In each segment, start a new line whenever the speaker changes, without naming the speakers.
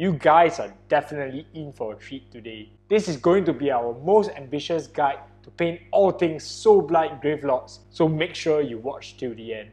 You guys are definitely in for a treat today. This is going to be our most ambitious guide to paint all things Soul Blight Gravelords, so make sure you watch till the end.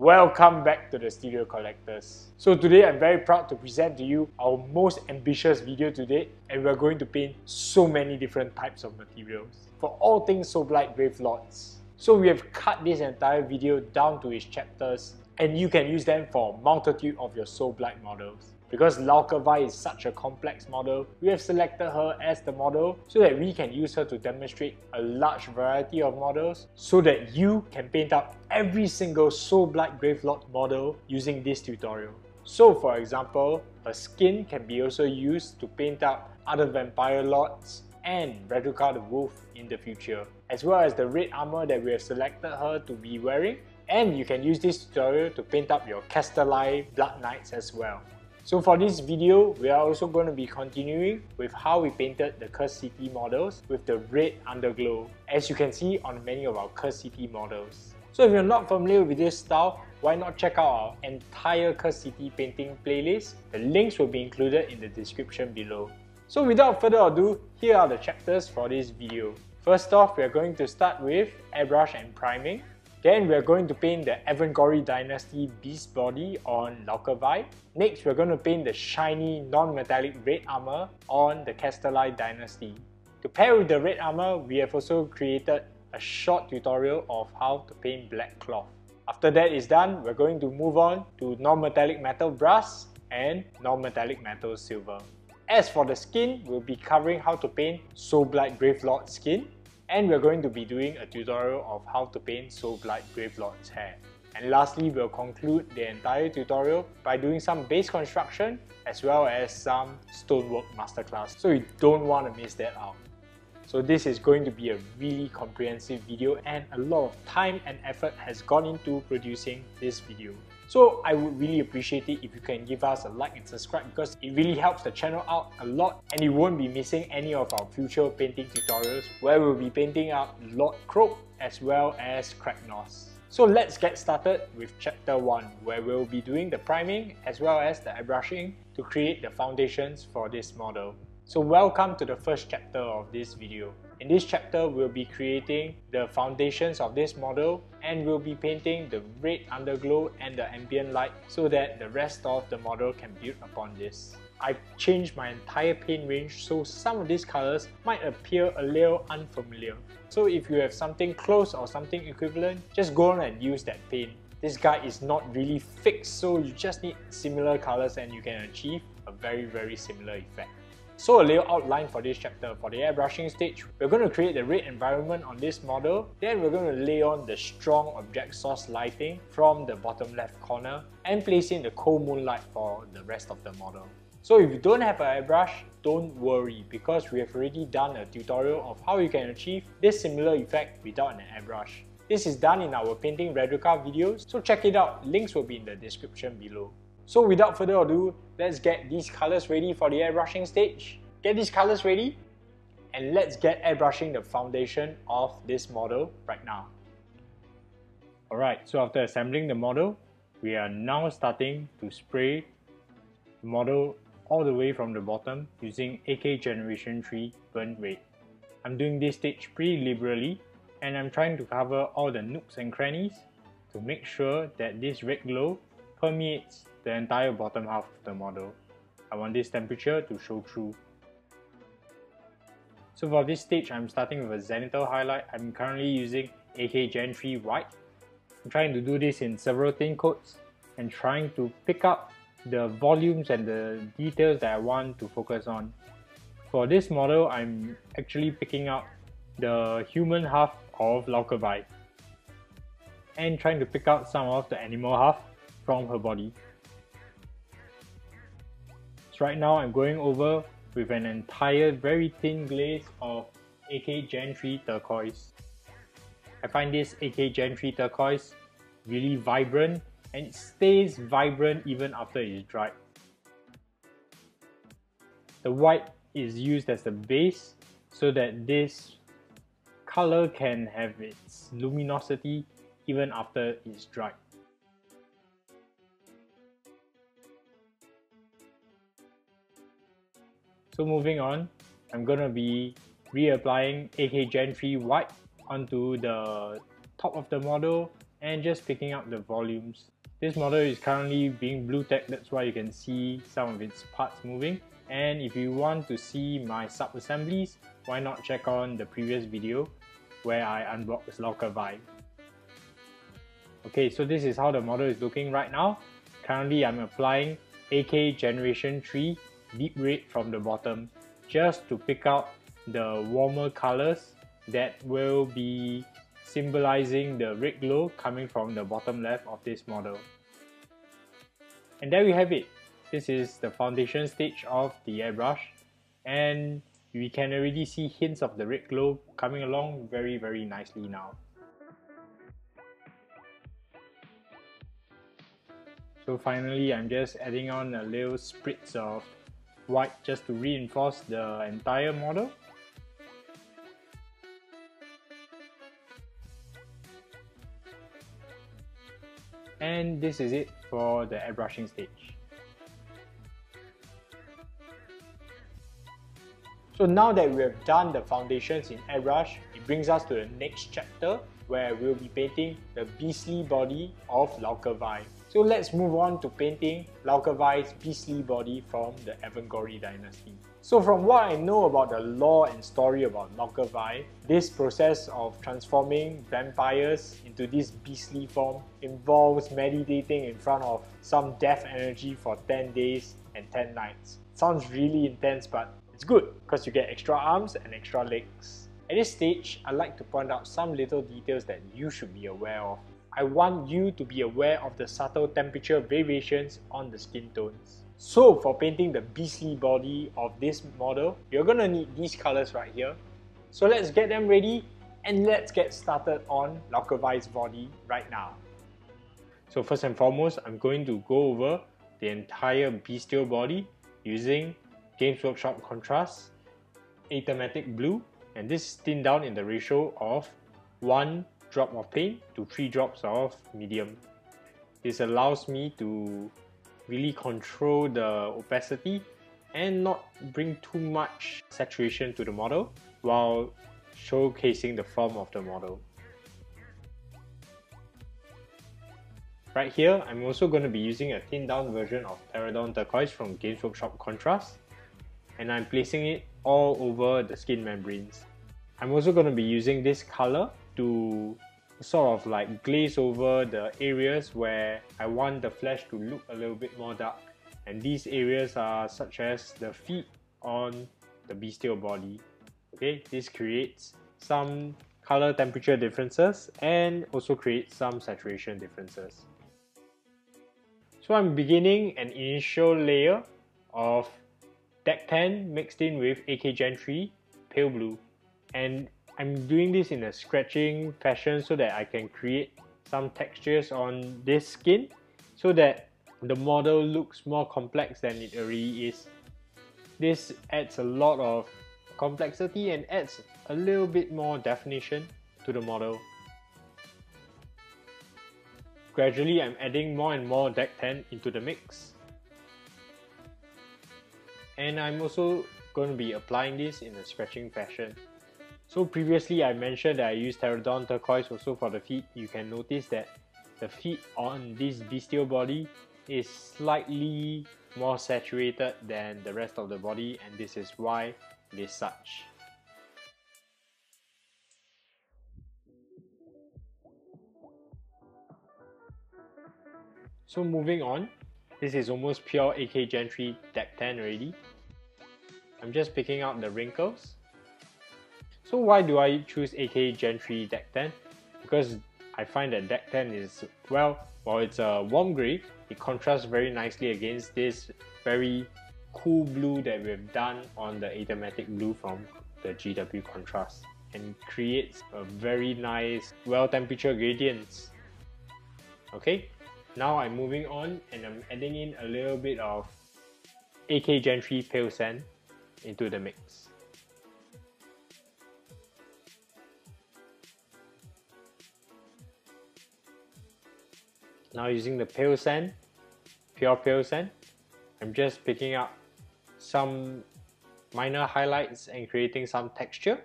Welcome back to the Studio Kolectiv. So today I'm very proud to present to you our most ambitious video to date and we're going to paint so many different types of materials for all things Soul Blight Gravelords. So we have cut this entire video down to its chapters and you can use them for a multitude of your Soul Blight models. Because Lauka Vai is such a complex model, we have selected her as the model so that we can use her to demonstrate a large variety of models so that you can paint up every single Soul Blight Gravelord model using this tutorial. So for example, her skin can be also used to paint up other Vampire Lords and Radukar the Wolf in the future, as well as the red armor that we have selected her to be wearing, and you can use this tutorial to paint up your Kastelai Blood Knights as well. So for this video, we are also going to be continuing with how we painted the Cursed City models with the red underglow, as you can see on many of our Cursed City models. So if you're not familiar with this style, why not check out our entire Cursed City painting playlist? The links will be included in the description below. So without further ado, here are the chapters for this video. First off, we are going to start with airbrush and priming. Then we are going to paint the Avengorii Dynasty Beast Body on Lauka Vai. Next, we are going to paint the shiny non-metallic red armor on the Kastelai Dynasty. To pair with the red armor, we have also created a short tutorial of how to paint black cloth. After that is done, we're going to move on to non-metallic metal brass and non-metallic metal silver. As for the skin, we'll be covering how to paint Soul Blight Gravelord skin and we're going to be doing a tutorial of how to paint Soul Blight Gravelord's hair. And lastly, we'll conclude the entire tutorial by doing some base construction as well as some stonework masterclass, so you don't want to miss that out. So this is going to be a really comprehensive video and a lot of time and effort has gone into producing this video. So I would really appreciate it if you can give us a like and subscribe because it really helps the channel out a lot and you won't be missing any of our future painting tutorials where we'll be painting up Lord Kroak as well as Kragnos. So let's get started with chapter 1 where we'll be doing the priming as well as the airbrushing to create the foundations for this model. So welcome to the first chapter of this video. In this chapter, we'll be creating the foundations of this model and we'll be painting the red underglow and the ambient light so that the rest of the model can build upon this. I've changed my entire paint range so some of these colors might appear a little unfamiliar. So if you have something close or something equivalent, just go on and use that paint. This guide is not really fixed so you just need similar colors and you can achieve a very very similar effect. So a little outline for this chapter. For the airbrushing stage, we're going to create the red environment on this model. Then we're going to lay on the strong object source lighting from the bottom left corner and place in the cold moonlight for the rest of the model. So if you don't have an airbrush, don't worry because we have already done a tutorial of how you can achieve this similar effect without an airbrush. This is done in our painting Radukar videos, so check it out, links will be in the description below. So without further ado, let's get these colors ready for the airbrushing stage. Get these colors ready and let's get airbrushing the foundation of this model right now. Alright, so after assembling the model, we are now starting to spray the model all the way from the bottom using AK Generation 3 Burnt Red. I'm doing this stage pretty liberally and I'm trying to cover all the nooks and crannies to make sure that this red glow permeates the entire bottom half of the model. I want this temperature to show through. So for this stage, I'm starting with a zenithal highlight. I'm currently using AK Gen 3 White. I'm trying to do this in several thin coats and trying to pick up the volumes and the details that I want to focus on. For this model, I'm actually picking up the human half of Lauka Vai and trying to pick out some of the animal half from her body. Right now I'm going over with an entire very thin glaze of AK Gen 3 turquoise. I find this AK Gen 3 turquoise really vibrant and it stays vibrant even after it's dried. The white is used as the base so that this color can have its luminosity even after it's dried. So moving on, I'm gonna be reapplying AK Gen 3 white onto the top of the model and just picking up the volumes. This model is currently being blue tacked, that's why you can see some of its parts moving. And if you want to see my sub-assemblies, why not check on the previous video where I unboxed Lauka Vai. Okay, so this is how the model is looking right now. Currently, I'm applying AK Generation 3 Deep Red from the bottom just to pick out the warmer colors that will be symbolizing the red glow coming from the bottom left of this model. And there we have it. This is the foundation stage of the airbrush and we can already see hints of the red glow coming along very very nicely now. So finally I'm just adding on a little spritz of white just to reinforce the entire model. And this is it for the airbrushing stage. So now that we have done the foundations in airbrush, it brings us to the next chapter where we'll be painting the beastly body of Vai. So let's move on to painting Lauka Vai's beastly body from the Avengorii dynasty. So from what I know about the lore and story about Lauka Vai, this process of transforming vampires into this beastly form involves meditating in front of some death energy for 10 days and 10 nights. Sounds really intense but it's good because you get extra arms and extra legs. At this stage, I'd like to point out some little details that you should be aware of. I want you to be aware of the subtle temperature variations on the skin tones. So for painting the beastly body of this model, you're gonna need these colors right here. So let's get them ready and let's get started on Vai's body right now. So first and foremost, I'm going to go over the entire bestial body using Games Workshop Contrast, Aethermatic Blue, and this is thinned down in the ratio of 1 drop of paint to 3 drops of medium. This allows me to really control the opacity and not bring too much saturation to the model while showcasing the form of the model. Right here, I'm also going to be using a thinned down version of Terradon Turquoise from Games Workshop Contrast and I'm placing it all over the skin membranes. I'm also going to be using this color to sort of like glaze over the areas where I want the flesh to look a little bit more dark. And these areas are such as the feet on the bestial body. Okay this creates some color temperature differences and also creates some saturation differences. So I'm beginning an initial layer of Deck Tan mixed in with AK Gen 3 pale blue and I'm doing this in a scratching fashion so that I can create some textures on this skin so that the model looks more complex than it already is. This adds a lot of complexity and adds a little bit more definition to the model. Gradually I'm adding more and more deck tan into the mix. And I'm also going to be applying this in a scratching fashion. So previously I mentioned that I used Terradon turquoise also for the feet. You can notice that the feet on this bestial body is slightly more saturated than the rest of the body and this is why it is such. So moving on, this is almost pure AK Gentry 3 Deck Tan already. I'm just picking out the wrinkles so why do I choose AK Gen 3 Deck Tan? Because I find that Deck Tan is, well, while it's a warm grey, it contrasts very nicely against this very cool blue that we've done on the Aethermatic blue from the GW contrast and creates a very nice well temperature gradients. Okay, Now I'm moving on and I'm adding in a little bit of AK Gen 3 Pale Sand into the mix. Now using the Pale Sand, pure Pale Sand, I'm just picking up some minor highlights and creating some texture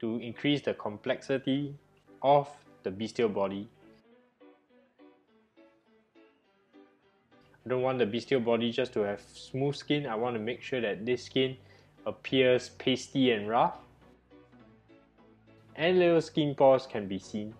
to increase the complexity of the bestial body. I don't want the bestial body just to have smooth skin, I want to make sure that this skin appears pasty and rough and little skin pores can be seen.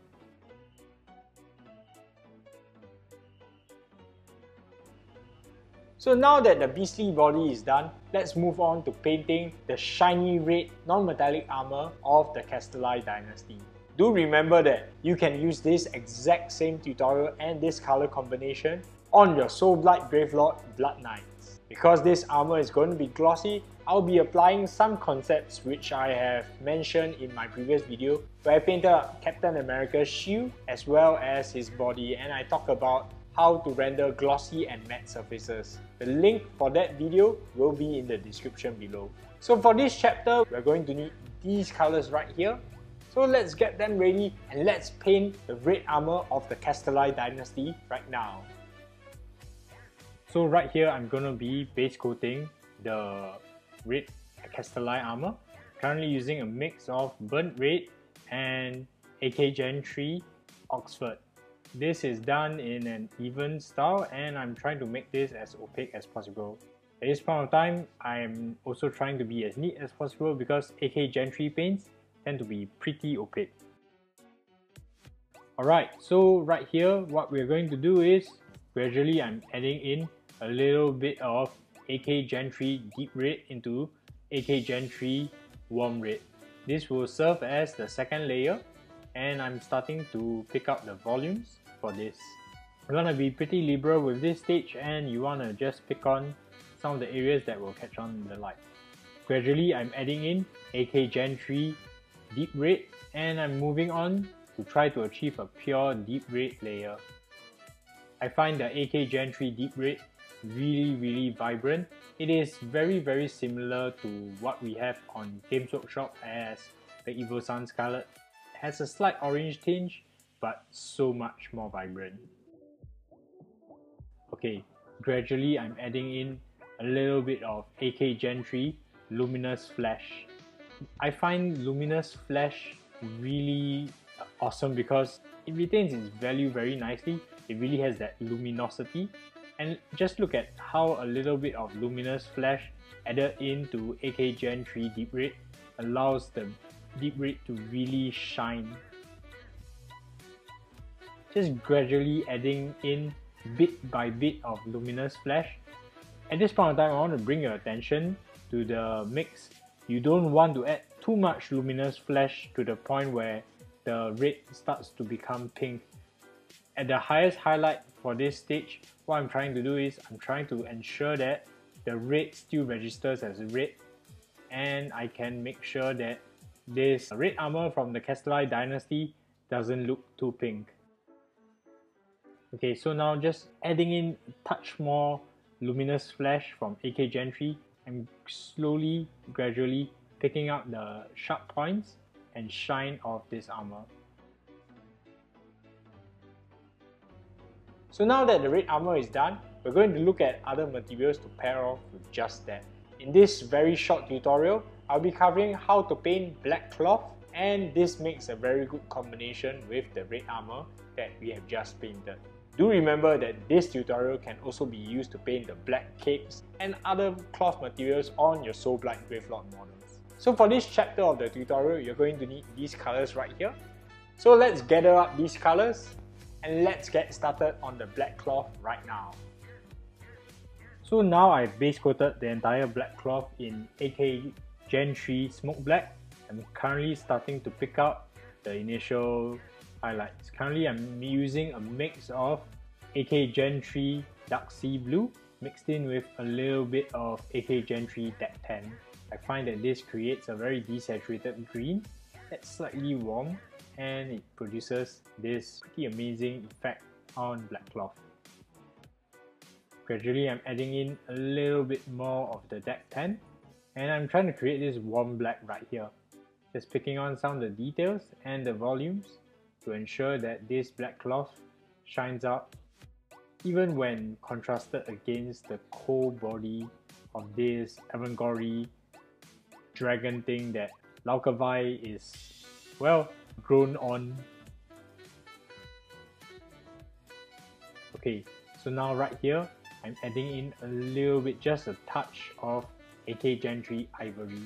So now that the beastly body is done, let's move on to painting the shiny red non-metallic armor of the Kastelai dynasty. Do remember that you can use this exact same tutorial and this color combination on your Soulblight Gravelord Blood Knights. Because this armor is going to be glossy, I'll be applying some concepts which I have mentioned in my previous video where I painted Captain America's shield as well as his body and I talk about how to render glossy and matte surfaces. The link for that video will be in the description below. So for this chapter, we're going to need these colors right here. So let's get them ready and let's paint the red armor of the Kastelai dynasty right now. So right here, I'm to be base coating the red Kastelai armor. Currently using a mix of burnt red and AK Gen 3 Oxford. This is done in an even style and I'm trying to make this as opaque as possible. At this point of time, I'm also trying to be as neat as possible because AK Gen 3 paints tend to be pretty opaque. Alright, so right here, what we're going to do is, gradually I'm adding in a little bit of AK Gen 3 Deep Red into AK Gen 3 Warm Red. This will serve as the second layer and I'm starting to pick up the volumes for this. You're gonna be pretty liberal with this stage and you wanna just pick on some of the areas that will catch on the light. Gradually, I'm adding in AK Gen 3 Deep Red and I'm moving on to try to achieve a pure Deep Red layer. I find the AK Gen 3 Deep Red really really vibrant. It is very very similar to what we have on Games Workshop as the Evil Sunz Scarlet. It has a slight orange tinge but so much more vibrant. Okay, gradually I'm adding in a little bit of AK Gen 3 Luminous Flash. I find Luminous Flash really awesome because it retains its value very nicely. It really has that luminosity and just look at how a little bit of Luminous Flash added into AK Gen 3 Deep Red allows the Deep Red to really shine just gradually adding in bit by bit of luminous flash. At this point in time, I want to bring your attention to the mix. You don't want to add too much luminous flash to the point where the red starts to become pink. At the highest highlight for this stage, what I'm trying to do is I'm trying to ensure that the red still registers as red and I can make sure that this red armor from the Kastelai dynasty doesn't look too pink. Okay, so now just adding in a touch more luminous flash from AK Gen 3 and slowly, gradually picking up the sharp points and shine of this armor. So now that the red armor is done, we're going to look at other materials to pair off with just that. In this very short tutorial, I'll be covering how to paint black cloth and this makes a very good combination with the red armor that we have just painted. Do remember that this tutorial can also be used to paint the black capes and other cloth materials on your Soul Soulblight Gravelord models. So for this chapter of the tutorial, you're going to need these colors right here. So let's gather up these colors and let's get started on the black cloth right now. So now I've base coated the entire black cloth in AK Gen 3 Smoke Black. I'm currently starting to pick out the initial highlights. Currently I'm using a mix of AK Gen 3 Dark Sea Blue mixed in with a little bit of AK Gen 3 Deck Tan. I find that this creates a very desaturated green that's slightly warm and it produces this pretty amazing effect on black cloth. Gradually I'm adding in a little bit more of the deck tan and I'm trying to create this warm black right here. Just picking on some of the details and the volumes to ensure that this black cloth shines out even when contrasted against the cold body of this avant-garde dragon thing that Lauka Vai is, well, grown on. Okay, so now right here, I'm adding in a little bit, just a touch of AK Gen 3 Ivory.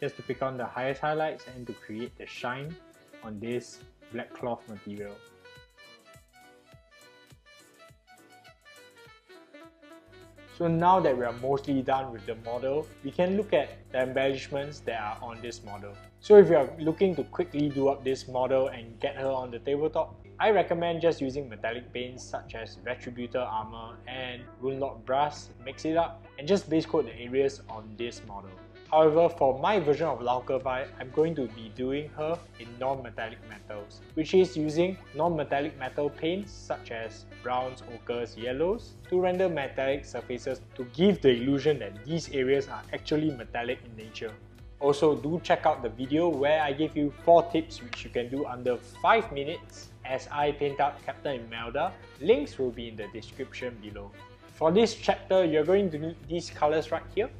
Just to pick on the highest highlights and to create the shine on this black cloth material. So now that we are mostly done with the model, we can look at the embellishments that are on this model. So if you are looking to quickly do up this model and get her on the tabletop, I recommend just using metallic paints such as Retributor Armor and Runelord Brass, mix it up, and just base coat the areas on this model. However, for my version of Lauka Vai, I'm going to be doing her in non-metallic metals, which is using non-metallic metal paints such as browns, ochres, yellows to render metallic surfaces to give the illusion that these areas are actually metallic in nature. Also, do check out the video where I give you 4 tips which you can do under 5 minutes as I paint up Captain Emelda. Links will be in the description below. For this chapter, you're going to need these colors right here.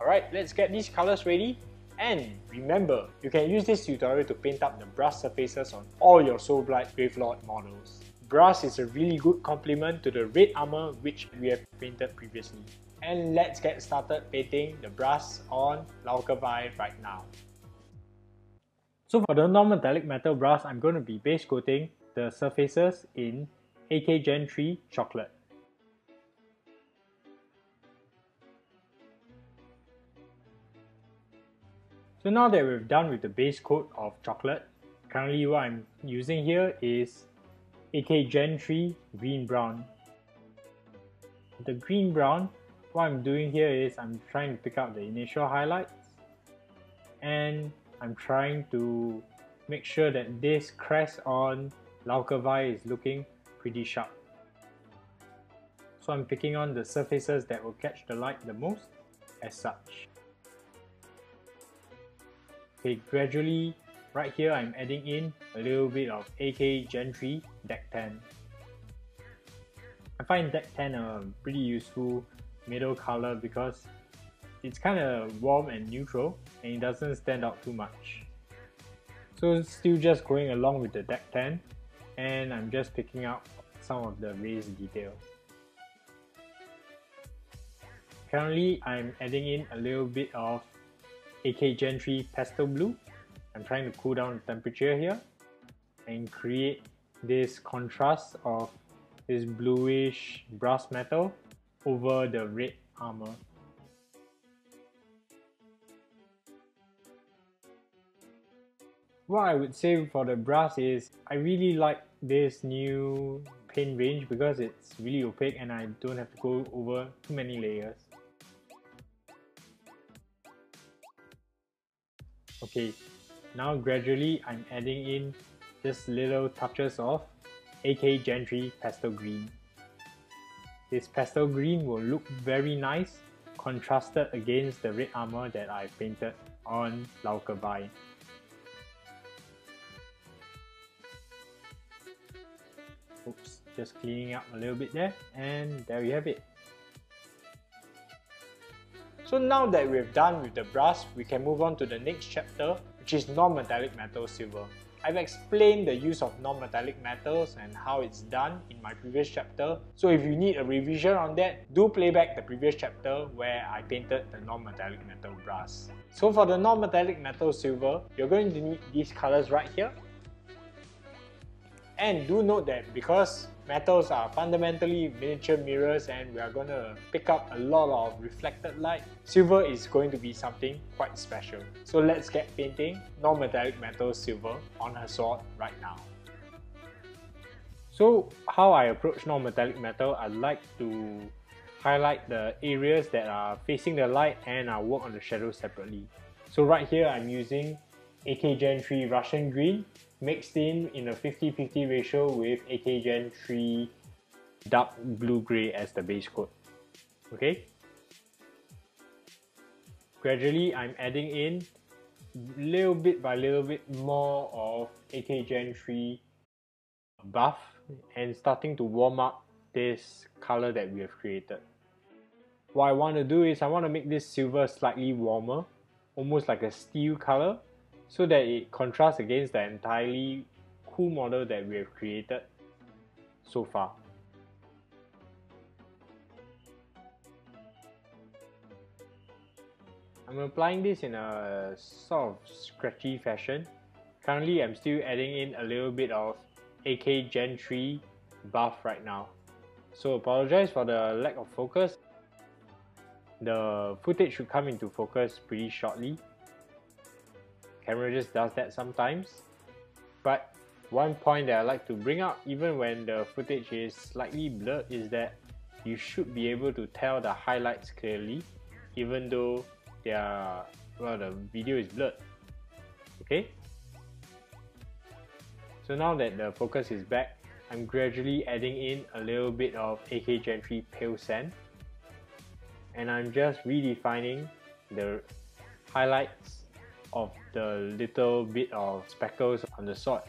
Alright, let's get these colors ready. And remember, you can use this tutorial to paint up the brass surfaces on all your Soulblight Gravelord models. Brass is a really good complement to the red armor which we have painted previously. And let's get started painting the brass on Lauka Vai right now. So for the non-metallic metal brass, I'm going to be base coating the surfaces in AK Gen 3 chocolate. So now that we've done with the base coat of chocolate, currently what I'm using here is AK Gen 3 Green Brown. The green brown, what I'm doing here is I'm trying to pick up the initial highlights and I'm trying to make sure that this crest on Lauka Vai is looking pretty sharp. So I'm picking on the surfaces that will catch the light the most as such. Okay, gradually, right here I'm adding in a little bit of AK Gen 3 Deck Tan. I find Deck Tan a pretty useful middle color because it's kind of warm and neutral and it doesn't stand out too much. So still just going along with the Deck Tan and I'm just picking up some of the race details. Currently I'm adding in a little bit of AK Gentry 3 Pastel Blue. I'm trying to cool down the temperature here and create this contrast of this bluish brass metal over the red armor. What I would say for the brass is I really like this new paint range because it's really opaque and I don't have to go over too many layers. Okay, now gradually I'm adding in just little touches of AK Gen 3 Pastel Green. This pastel green will look very nice contrasted against the red armor that I painted on Lauka Vai. Oops, just cleaning up a little bit there and there you have it. So now that we've done with the brass, we can move on to the next chapter, which is non-metallic metal silver. I've explained the use of non-metallic metals and how it's done in my previous chapter. So if you need a revision on that, do play back the previous chapter where I painted the non-metallic metal brass. So for the non-metallic metal silver, you're going to need these colors right here. And do note that because metals are fundamentally miniature mirrors and we are going to pick up a lot of reflected light, silver is going to be something quite special. So let's get painting non-metallic metal silver on her sword right now. So how I approach non-metallic metal, I like to highlight the areas that are facing the light and I work on the shadows separately. So right here I'm using AK Gen 3 Russian Green mixed in in a 50-50 ratio with AK Gen 3 dark blue gray as the base coat. Okay. Gradually, I'm adding in little bit by little bit more of AK Gen 3 buff and starting to warm up this color that we have created. What I want to do is I want to make this silver slightly warmer, almost like a steel color, so that it contrasts against the entirely cool model that we have created so far. I'm applying this in a sort of scratchy fashion. Currently I'm still adding in a little bit of AK Gen 3 buff right now. So apologize for the lack of focus. The footage should come into focus pretty shortly. Camera just does that sometimes. But one point that I like to bring up even when the footage is slightly blurred is that you should be able to tell the highlights clearly even though their well the video is blurred. Okay? So now that the focus is back I'm gradually adding in a little bit of AK Gen 3 Pale Sand. And I'm just redefining the highlights of the little bit of speckles on the sword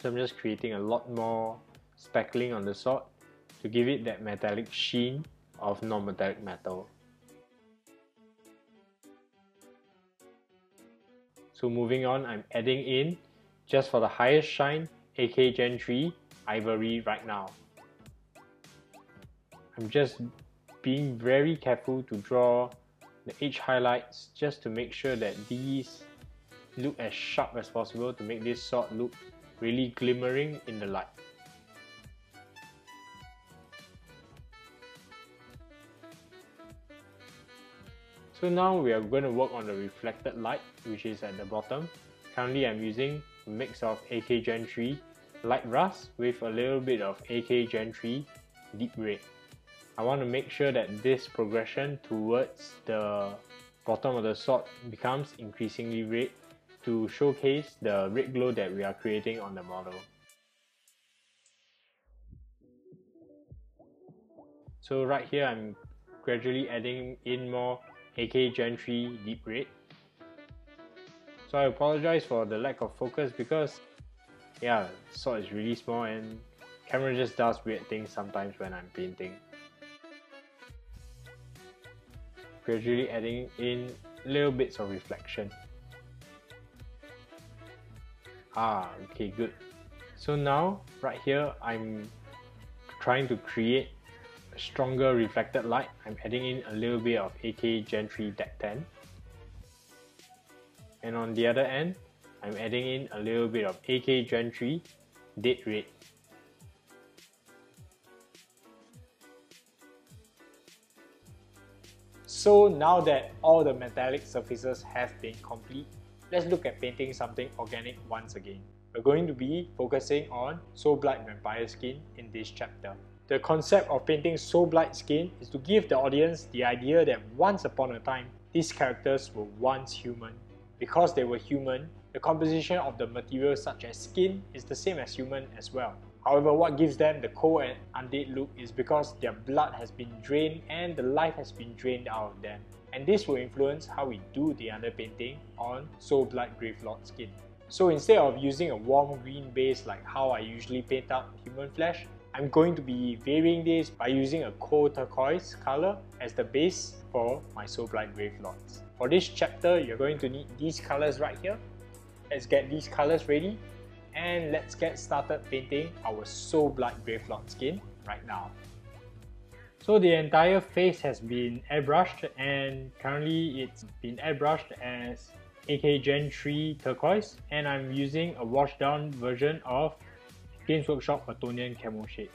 so I'm just creating a lot more speckling on the sword to give it that metallic sheen of non-metallic metal. So moving on, I'm adding in, just for the highest shine, AK Gen 3 Ivory right now. I'm just being very careful to draw the edge highlights just to make sure that these look as sharp as possible to make this sword look really glimmering in the light. So now we are going to work on the reflected light which is at the bottom. Currently I'm using a mix of AK Gen 3 light rust with a little bit of AK Gen 3 deep red. I want to make sure that this progression towards the bottom of the sword becomes increasingly red to showcase the red glow that we are creating on the model. So right here I'm gradually adding in more AK Gen 3 Deep Red. So I apologize for the lack of focus because yeah, sword is really small and camera just does weird things sometimes when I'm painting. Gradually adding in little bits of reflection. Ah, okay, good. So now, right here, I'm trying to create a stronger reflected light, I'm adding in a little bit of AK Gen 3 Deck Tan. And on the other end, I'm adding in a little bit of AK Gen 3 Dead Red. So now that all the metallic surfaces have been complete, let's look at painting something organic once again. We're going to be focusing on Soul Blight Vampire Skin in this chapter. The concept of painting Soul Blight skin is to give the audience the idea that once upon a time, these characters were once human. Because they were human, the composition of the material such as skin is the same as human as well. However, what gives them the cold and undead look is because their blood has been drained and the life has been drained out of them. And this will influence how we do the underpainting on Soul Blight Gravelord skin. So instead of using a warm green base like how I usually paint up human flesh, I'm going to be varying this by using a cold turquoise color as the base for my Soul Blight Gravelords. For this chapter, you're going to need these colors right here. Let's get these colors ready and let's get started painting our so Soul Blight Gravelord skin right now. So the entire face has been airbrushed and currently it's been airbrushed as AK Gen 3 turquoise and I'm using a washed down version of Games Workshop Athonian Camoshade.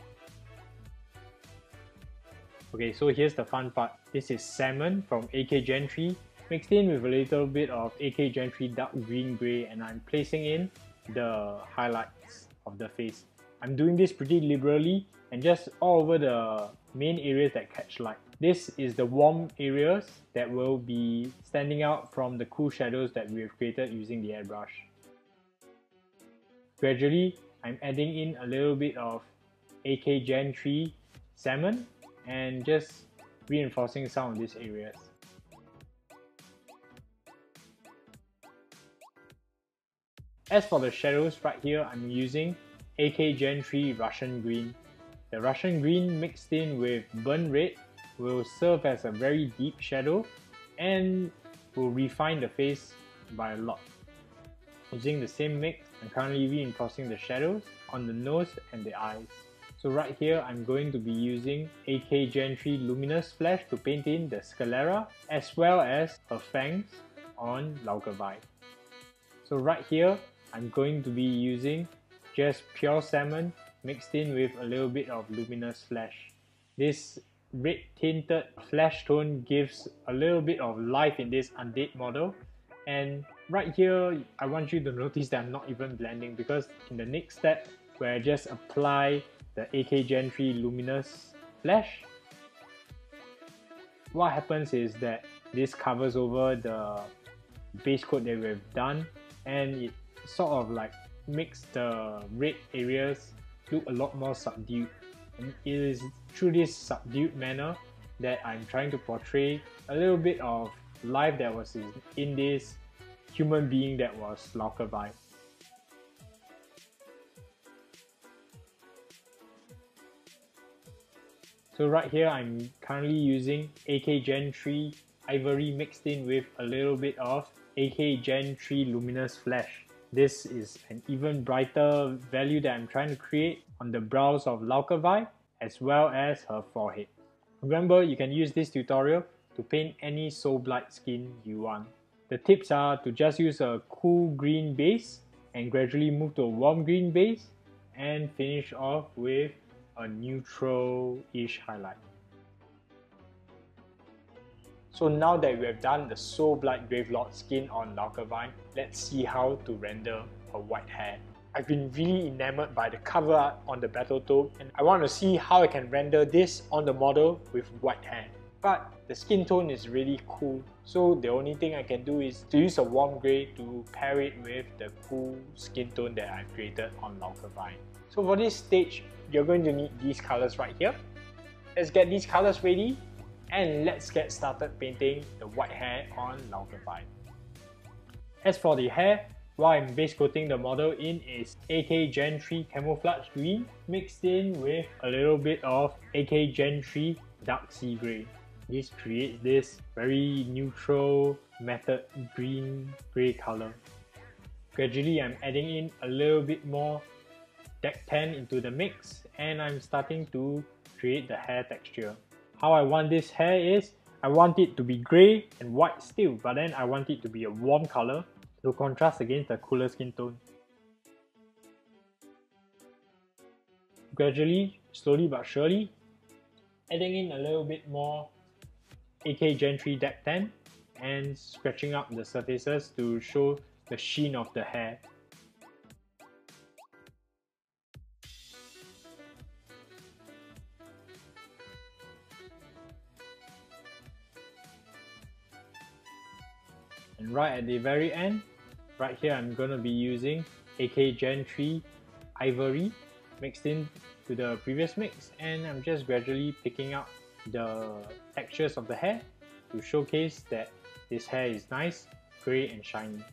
Okay, so here's the fun part. This is Salmon from AK Gen 3 mixed in with a little bit of AK Gen 3 dark green grey and I'm placing in the highlights of the face. I'm doing this pretty liberally and just all over the main areas that catch light. This is the warm areas that will be standing out from the cool shadows that we have created using the airbrush. Gradually, I'm adding in a little bit of AK Gen 3 salmon and just reinforcing some of these areas. As for the shadows right here, I'm using AK Gen 3 Russian Green. The Russian Green mixed in with Burn red will serve as a very deep shadow and will refine the face by a lot. Using the same mix, I'm currently reinforcing the shadows on the nose and the eyes. So right here, I'm going to be using AK Gen 3 Luminous Flash to paint in the sclera as well as her fangs on Lauka So right here, I'm going to be using just pure salmon mixed in with a little bit of luminous flash. This red tinted flash tone gives a little bit of life in this undead model and right here I want you to notice that I'm not even blending because in the next step where I just apply the AK Gen 3 luminous flash what happens is that this covers over the base coat that we've done and it sort of like makes the red areas look a lot more subdued. And it is through this subdued manner that I'm trying to portray a little bit of life that was in, this human being that was Lauka So right here I'm currently using AK Gen 3 Ivory mixed in with a little bit of AK Gen 3 Luminous Flash. This is an even brighter value that I'm trying to create on the brows of Lauka as well as her forehead. Remember, you can use this tutorial to paint any soul blight skin you want. The tips are to just use a cool green base and gradually move to a warm green base and finish off with a neutral-ish highlight. So now that we have done the Soul Blight Gravelord skin on Lauka let's see how to render her white hair. I've been really enamored by the cover art on the Battletome and I want to see how I can render this on the model with white hair. But the skin tone is really cool, so the only thing I can do is to use a warm grey to pair it with the cool skin tone that I've created on Lauka So for this stage, you're going to need these colors right here. Let's get these colors ready and let's get started painting the white hair on Lauka As for the hair, what I'm base coating the model in is AK Gen 3 Camouflage Green mixed in with a little bit of AK Gen 3 Dark Sea Grey. This creates this very neutral matte green grey color. Gradually I'm adding in a little bit more deck tan into the mix and I'm starting to create the hair texture how I want this hair is I want it to be grey and white still but then I want it to be a warm color to contrast against the cooler skin tone. Gradually, slowly but surely, adding in a little bit more AK Gen 3 Deck Tan and scratching up the surfaces to show the sheen of the hair And right at the very end, right here I'm going to be using AK Gen 3 Ivory mixed in to the previous mix and I'm just gradually picking up the textures of the hair to showcase that this hair is nice, grey and shiny.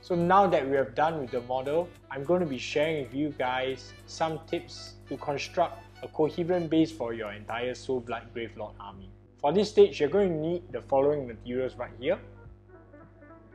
So now that we have done with the model, I'm going to be sharing with you guys some tips to construct a coherent base for your entire Soul Blight Gravelord army. For this stage, you're going to need the following materials right here.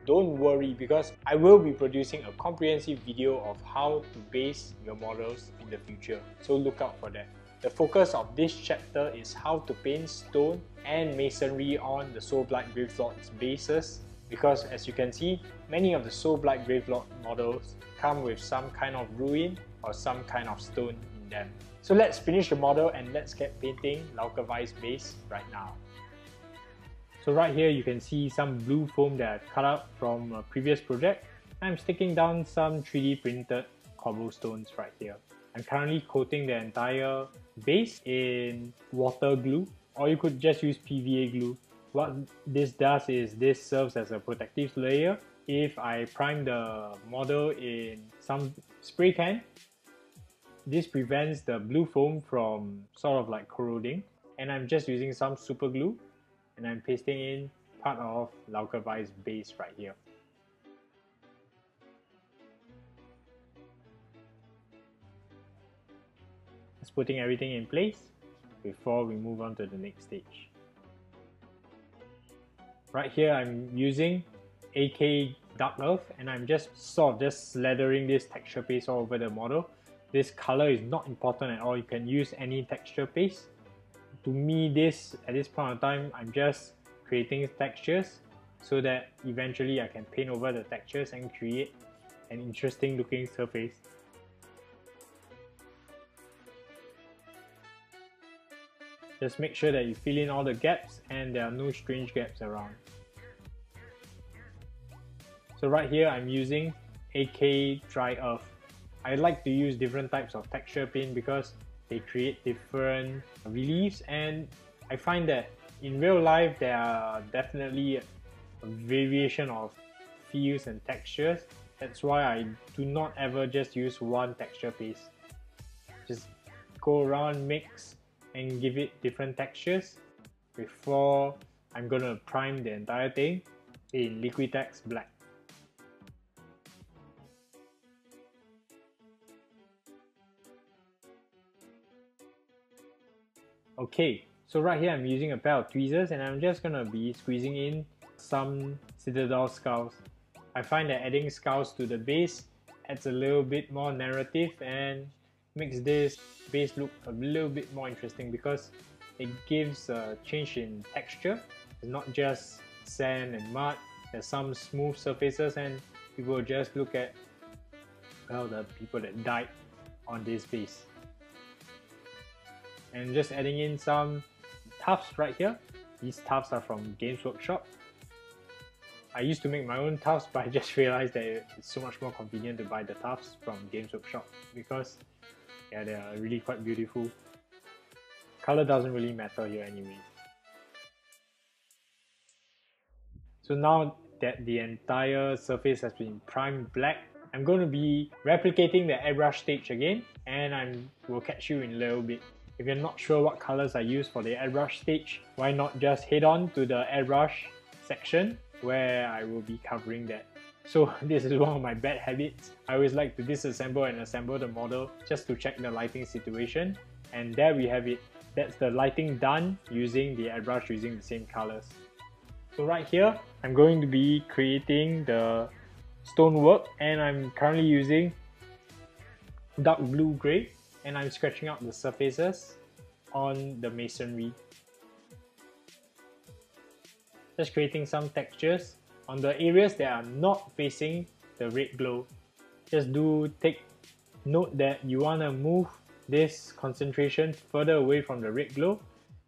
Don't worry because I will be producing a comprehensive video of how to base your models in the future, so look out for that. The focus of this chapter is how to paint stone and masonry on the Soul Blight Gravelord's bases because as you can see, many of the Soul Blight Gravelord models come with some kind of ruin or some kind of stone in them. So let's finish the model and let's get painting Lauka Vai's base right now. So right here you can see some blue foam that I've cut out from a previous project. I'm sticking down some 3D printed cobblestones right here. I'm currently coating the entire base in water glue or you could just use PVA glue. What this does is this serves as a protective layer. If I prime the model in some spray can, this prevents the blue foam from sort of like corroding and I'm just using some super glue and I'm pasting in part of Lauka base right here. Just putting everything in place before we move on to the next stage. Right here I'm using AK Dark Earth and I'm just sort of just slathering this texture paste all over the model. This color is not important at all, you can use any texture paste. To me this, at this point of time, I'm just creating textures so that eventually I can paint over the textures and create an interesting looking surface. Just make sure that you fill in all the gaps and there are no strange gaps around. So right here I'm using AK Dry Earth. I like to use different types of texture paint because they create different reliefs and I find that in real life there are definitely a variation of feels and textures. That's why I do not ever just use one texture paste. Just go around, mix, and give it different textures before I'm gonna prime the entire thing in Liquitex Black. Okay, so right here I'm using a pair of tweezers and I'm just gonna be squeezing in some Citadel skulls. I find that adding skulls to the base adds a little bit more narrative and makes this base look a little bit more interesting because it gives a change in texture. It's not just sand and mud, there's some smooth surfaces and people just look at well the people that died on this base. And just adding in some tufts right here. These tufts are from Games Workshop. I used to make my own tufts but I just realized that it's so much more convenient to buy the tufts from Games Workshop because yeah, they are really quite beautiful. Color doesn't really matter here anyway. So now that the entire surface has been primed black, I'm going to be replicating the airbrush stage again and I will catch you in a little bit. If you're not sure what colors I use for the airbrush stage, why not just head on to the airbrush section where I will be covering that. So this is one of my bad habits. I always like to disassemble and assemble the model just to check the lighting situation. And there we have it. That's the lighting done using the airbrush using the same colors. So right here, I'm going to be creating the stonework and I'm currently using dark blue gray and I'm scratching out the surfaces on the masonry. Just creating some textures on the areas that are not facing the red glow. Just do take note that you want to move this concentration further away from the red glow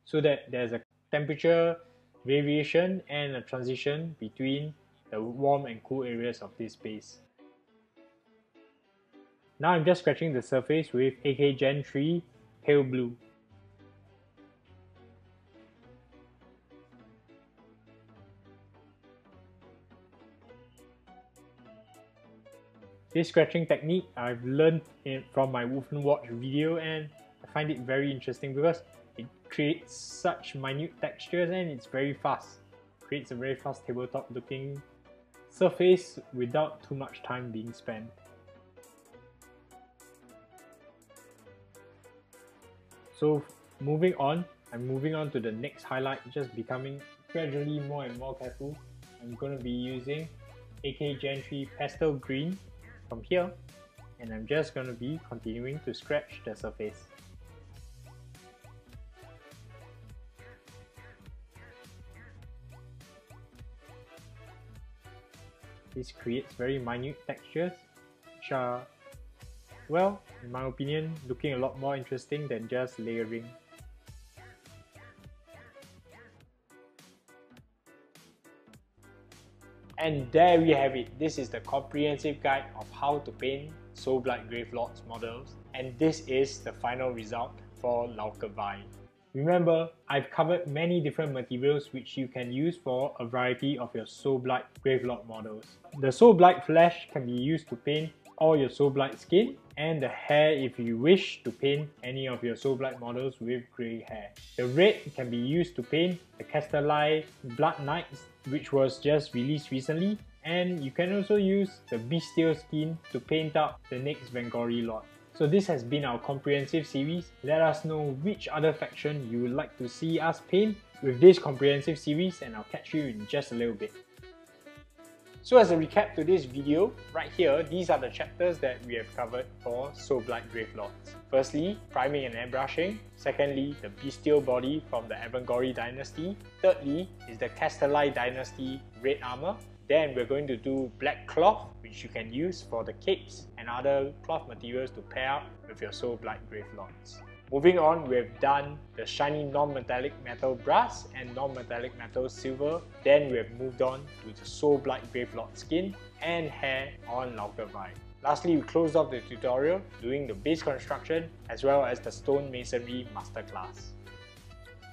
so that there's a temperature variation and a transition between the warm and cool areas of this base. Now I'm just scratching the surface with AK Gen 3 Pale Blue. This scratching technique I've learned from my Ulfenwatch video and I find it very interesting because it creates such minute textures and it's very fast. Creates a very fast tabletop looking surface without too much time being spent. So moving on, I'm moving on to the next highlight, just becoming gradually more and more careful. I'm going to be using AK Gen 3 Pastel Green from here and I'm just going to be continuing to scratch the surface. This creates very minute textures which are, well, in my opinion, looking a lot more interesting than just layering. And there we have it. This is the comprehensive guide of how to paint Soulblight Gravelords models. and this is the final result for Lauka Vai. Remember, I've covered many different materials which you can use for a variety of your Soulblight Gravelord models. The Soulblight flesh can be used to paint all your Soulblight skin and the hair if you wish to paint any of your Soulblight models with grey hair. The red can be used to paint the Kastelai Blood Knights which was just released recently and you can also use the Bestial skin to paint up the next Vengorian Lord. So this has been our comprehensive series. Let us know which other faction you would like to see us paint with this comprehensive series and I'll catch you in just a little bit. So as a recap to this video, right here, these are the chapters that we have covered for Soulblight Gravelords. Firstly, priming and airbrushing. Secondly, the bestial body from the Avengorii dynasty. Thirdly, is the Kastelai dynasty red armor. Then we're going to do black cloth, which you can use for the capes and other cloth materials to pair up with your Soulblight Gravelords. Moving on, we've done the shiny non-metallic metal brass and non-metallic metal silver. Then we've moved on to the Soulblight Gravelord skin and hair on Lauka Vai. Lastly, we closed off the tutorial doing the base construction as well as the stone masonry masterclass.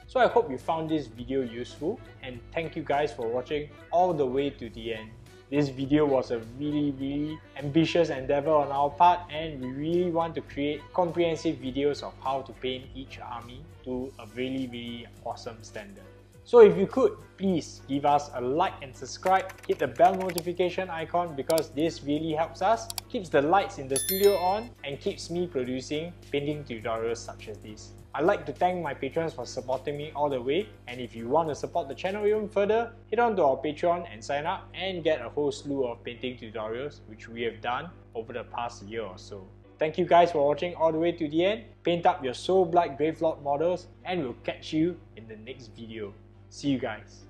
So I hope you found this video useful and thank you guys for watching all the way to the end. This video was a really really ambitious endeavor on our part and we really want to create comprehensive videos of how to paint each army to a really really awesome standard. So if you could, please give us a like and subscribe, hit the bell notification icon because this really helps us, keeps the lights in the studio on and keeps me producing painting tutorials such as this. I'd like to thank my patrons for supporting me all the way and if you want to support the channel even further, head on to our Patreon and sign up and get a whole slew of painting tutorials which we have done over the past year or so. Thank you guys for watching all the way to the end. Paint up your Soulblight Gravelord models and we'll catch you in the next video. See you guys.